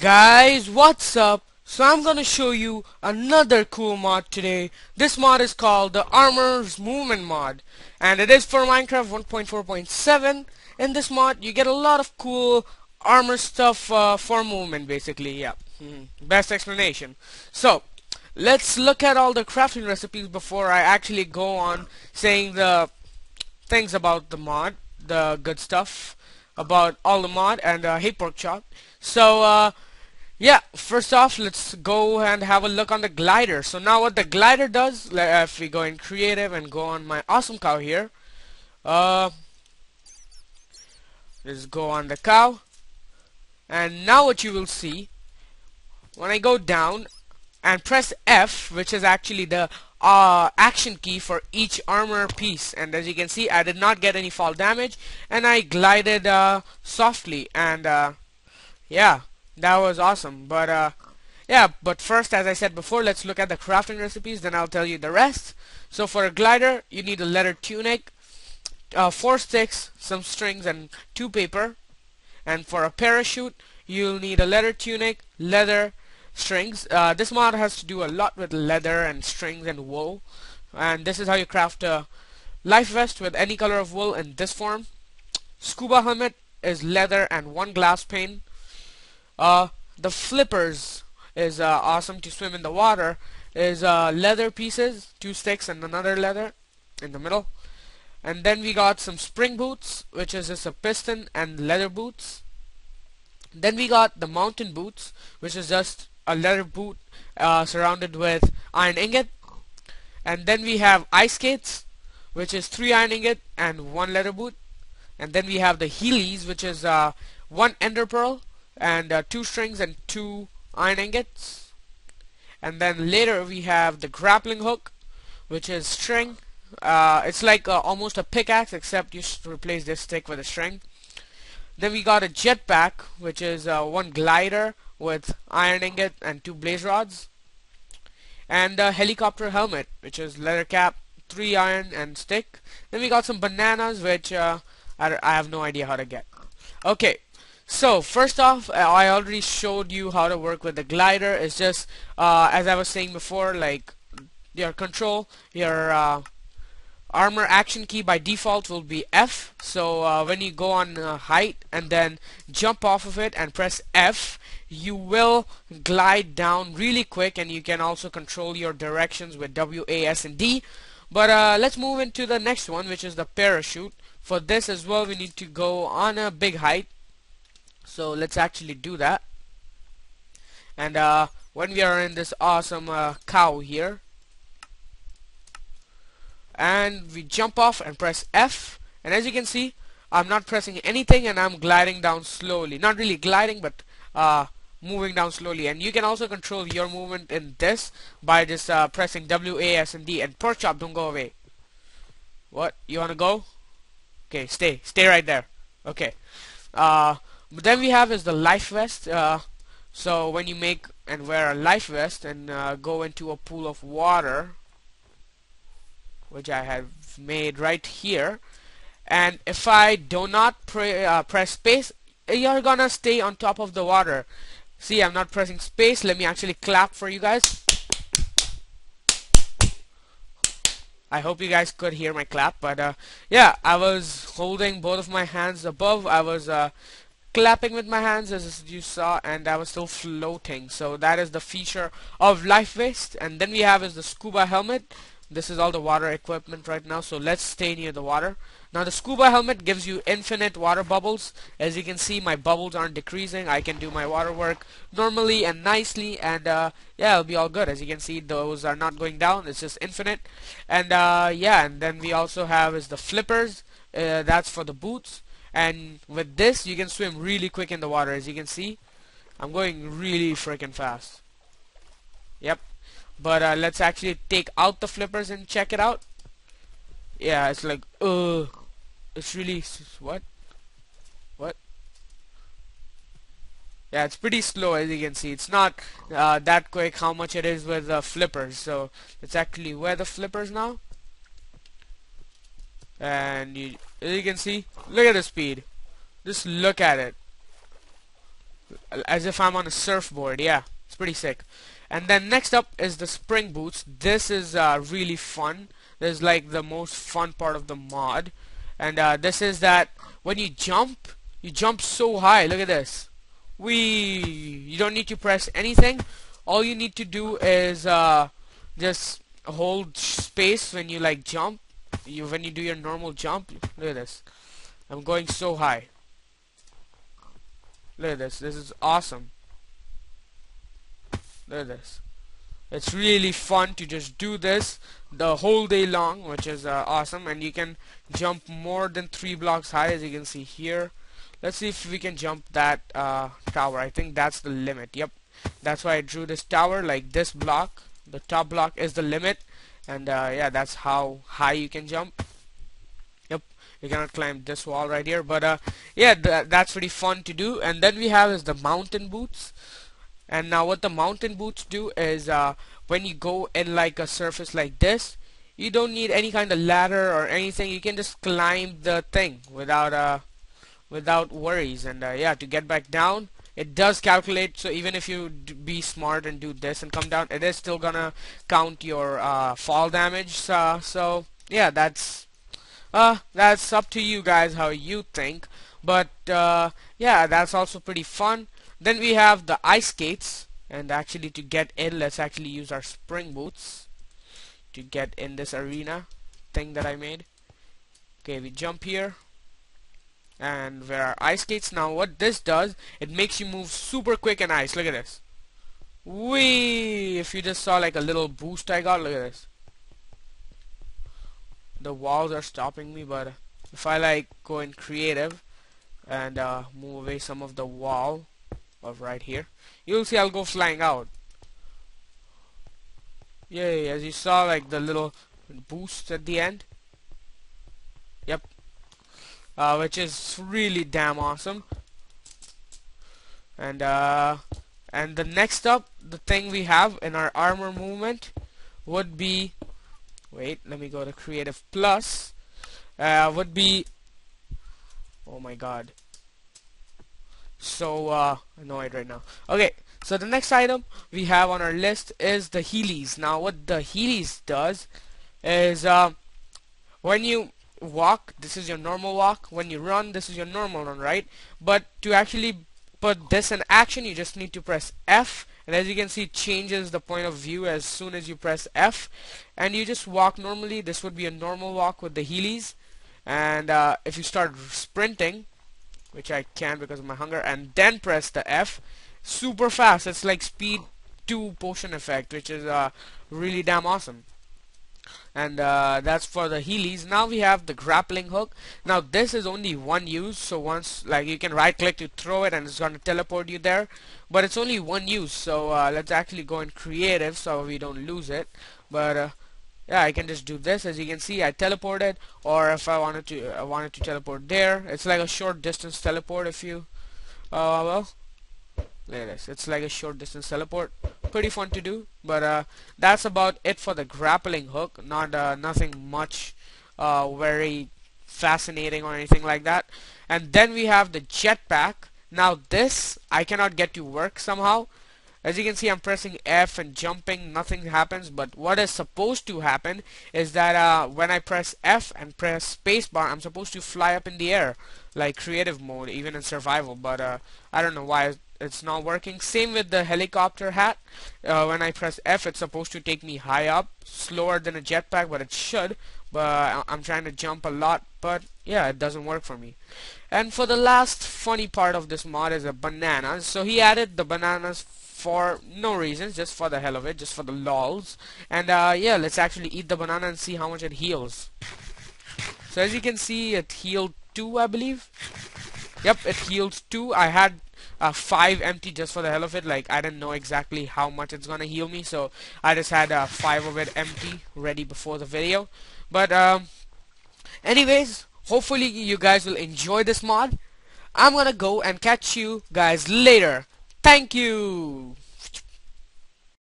guys, what's up? So I'm gonna show you another cool mod today. This mod is called the Armor's Movement mod and it is for Minecraft 1.4.7. In this mod you get a lot of cool armor stuff uh, for movement basically, yeah. Hmm. Best explanation. So, let's look at all the crafting recipes before I actually go on saying the things about the mod, the good stuff about all the mod and uh, hey pork chop. So uh, yeah, first off, let's go and have a look on the glider. So now what the glider does, if we go in creative and go on my awesome cow here, uh, let's go on the cow, and now what you will see, when I go down and press F, which is actually the uh, action key for each armor piece. And as you can see I did not get any fall damage and I glided uh, softly. And uh, yeah that was awesome but uh, yeah but first as I said before let's look at the crafting recipes then I'll tell you the rest so for a glider you need a leather tunic uh, four sticks some strings and two paper and for a parachute you'll need a leather tunic leather strings. Uh, this mod has to do a lot with leather and strings and wool. And this is how you craft a life vest with any color of wool in this form. Scuba helmet is leather and one glass pane. Uh, the flippers is uh, awesome to swim in the water. Is uh, leather pieces, two sticks and another leather in the middle. And then we got some spring boots, which is just a piston and leather boots. Then we got the mountain boots, which is just a leather boot uh, surrounded with iron ingot and then we have ice skates which is three iron ingot and one leather boot and then we have the heelys which is uh, one ender pearl and uh, two strings and two iron ingots. And then later we have the grappling hook which is string. Uh, it's like uh, almost a pickaxe except you replace this stick with a string. Then we got a jetpack which is uh, one glider with iron ingot and two blaze rods. And a helicopter helmet which is leather cap three iron and stick. Then we got some bananas which uh, I, I have no idea how to get. Okay so first off I already showed you how to work with the glider it's just uh, as I was saying before like your control your uh, armor action key by default will be F so uh, when you go on uh, height and then jump off of it and press F you will glide down really quick and you can also control your directions with W, A, S, and D. But uh, let's move into the next one which is the parachute. For this as well we need to go on a big height. So let's actually do that. And uh, when we are in this awesome uh, cow here and we jump off and press F and as you can see I'm not pressing anything and I'm gliding down slowly. Not really gliding but uh, moving down slowly. And you can also control your movement in this by just uh, pressing W A S and D and pork chop don't go away. What? You wanna go? Okay stay. Stay right there. Okay. Uh, but then we have is the life vest uh, so when you make and wear a life vest and uh, go into a pool of water which I have made right here and if I do not pre uh, press space you're gonna stay on top of the water See, I'm not pressing space. Let me actually clap for you guys. I hope you guys could hear my clap, but uh, yeah, I was holding both of my hands above. I was uh, clapping with my hands as you saw, and I was still floating. So that is the feature of Life Vest. And then we have is the scuba helmet. This is all the water equipment right now, so let's stay near the water. Now the scuba helmet gives you infinite water bubbles. As you can see, my bubbles aren't decreasing. I can do my water work normally and nicely, and uh, yeah, it'll be all good. As you can see, those are not going down. It's just infinite. And uh, yeah, and then we also have is the flippers. Uh, that's for the boots. And with this, you can swim really quick in the water. As you can see, I'm going really freaking fast. Yep. But uh, let's actually take out the flippers and check it out. Yeah it's like uh it's really what? What? Yeah it's pretty slow as you can see. It's not uh, that quick how much it is with the flippers. So let's actually wear the flippers now and you, as you can see look at the speed. Just look at it. As if I'm on a surfboard yeah. It's pretty sick. And then next up is the spring boots. This is uh, really fun. This is like the most fun part of the mod. And uh, this is that when you jump you jump so high. Look at this. We you don't need to press anything. All you need to do is uh, just hold space when you like jump you when you do your normal jump look at this. I'm going so high. Look at this. This is awesome. Look at this. It's really fun to just do this the whole day long which is uh, awesome. And you can jump more than three blocks high as you can see here. Let's see if we can jump that uh, tower. I think that's the limit. Yep. That's why I drew this tower like this block. The top block is the limit and uh, yeah that's how high you can jump. Yep you cannot climb this wall right here. But uh, yeah th that's pretty fun to do. And then we have is the mountain boots. And now what the mountain boots do is uh, when you go in like a surface like this you don't need any kind of ladder or anything. You can just climb the thing without uh without worries. And uh, yeah to get back down it does calculate so even if you be smart and do this and come down it is still gonna count your uh, fall damage so, so yeah that's uh that's up to you guys how you think but uh, yeah that's also pretty fun. Then we have the ice skates and actually to get in let's actually use our spring boots to get in this arena thing that I made. Okay we jump here and where are ice skates now what this does it makes you move super quick in ice look at this Wee! If you just saw like a little boost I got, look at this. The walls are stopping me, but if I like go in creative and uh, move away some of the wall of right here, you'll see I'll go flying out. Yay, as you saw like the little boost at the end. Uh, which is really damn awesome. And uh, and the next up, the thing we have in our armor movement would be, wait, let me go to creative plus, uh, would be, oh my god, so uh, annoyed right now. Okay, so the next item we have on our list is the Heelys. Now what the Heelys does is uh, when you walk this is your normal walk. When you run this is your normal run right? But to actually put this in action you just need to press F. And as you can see changes the point of view as soon as you press F. And you just walk normally. This would be a normal walk with the Heelys. And uh, if you start sprinting which I can because of my hunger and then press the F super fast. It's like speed 2 potion effect which is uh, really damn awesome and uh, that's for the Heelys. Now we have the grappling hook. Now this is only one use. So once like you can right click to throw it and it's gonna teleport you there. But it's only one use. So uh, let's actually go in creative so we don't lose it. But uh, yeah I can just do this. As you can see I teleported. Or if I wanted to I wanted to teleport there. It's like a short distance teleport if you uh, well Look at this. It's like a short distance teleport. Pretty fun to do. But uh, that's about it for the grappling hook. Not uh, nothing much uh, very fascinating or anything like that. And then we have the jetpack. Now this I cannot get to work somehow. As you can see I'm pressing F and jumping nothing happens but what is supposed to happen is that uh, when I press F and press spacebar I'm supposed to fly up in the air like creative mode even in survival but uh, I don't know why it's not working. Same with the helicopter hat. Uh, when I press F it's supposed to take me high up slower than a jetpack but it should. But I'm trying to jump a lot but yeah it doesn't work for me. And for the last funny part of this mod is a banana. So he added the bananas for no reason just for the hell of it just for the lols. And uh, yeah let's actually eat the banana and see how much it heals. So as you can see it healed 2 I believe. Yep it heals 2 I had uh, five empty just for the hell of it. Like I didn't know exactly how much it's gonna heal me so I just had uh, five of it empty ready before the video. But um, anyways hopefully you guys will enjoy this mod. I'm gonna go and catch you guys later. Thank you